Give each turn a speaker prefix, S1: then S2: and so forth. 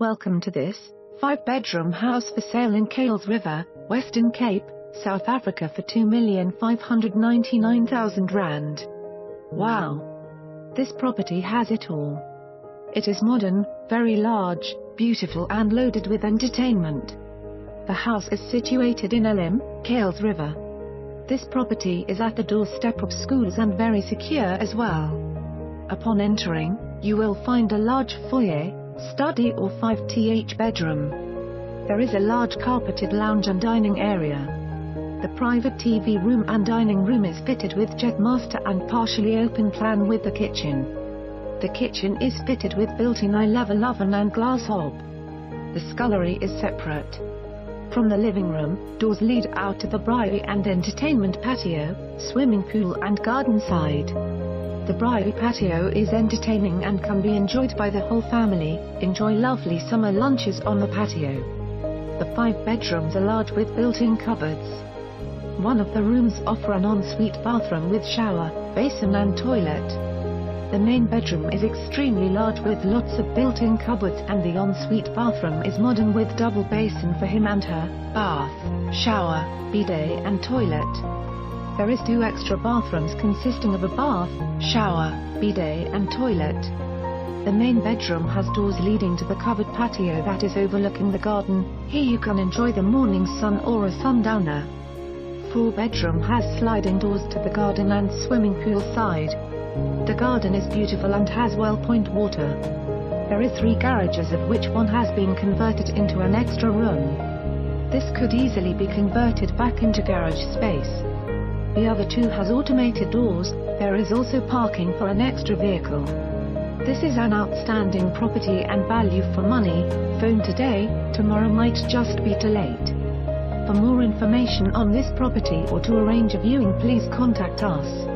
S1: Welcome to this, five-bedroom house for sale in Kuils River, Western Cape, South Africa for 2,599,000 Rand. Wow! This property has it all. It is modern, very large, beautiful and loaded with entertainment. The house is situated in Elim, Kuils River. This property is at the doorstep of schools and very secure as well. Upon entering, you will find a large foyer, study or 5th bedroom. There is a large carpeted lounge and dining area. The private TV room and dining room is fitted with Jetmaster and partially open plan with the kitchen. The kitchen is fitted with built-in eye-level oven and glass hob. The scullery is separate. From the living room, doors lead out to the Braai and entertainment patio, swimming pool and garden side. The Braai patio is entertaining and can be enjoyed by the whole family, enjoy lovely summer lunches on the patio. The five bedrooms are large with built-in cupboards. One of the rooms offer an ensuite bathroom with shower, basin and toilet. The main bedroom is extremely large with lots of built-in cupboards and the ensuite bathroom is modern with double basin for him and her, bath, shower, bidet and toilet. There is two extra bathrooms consisting of a bath, shower, bidet and toilet. The main bedroom has doors leading to the covered patio that is overlooking the garden, here you can enjoy the morning sun or a sundowner. Four bedroom has sliding doors to the garden and swimming pool side. The garden is beautiful and has well point water. There is three garages of which one has been converted into an extra room. This could easily be converted back into garage space. The other two has automated doors, there is also parking for an extra vehicle. This is an outstanding property and value for money, phone today, tomorrow might just be too late. For more information on this property or to arrange a viewing please contact us.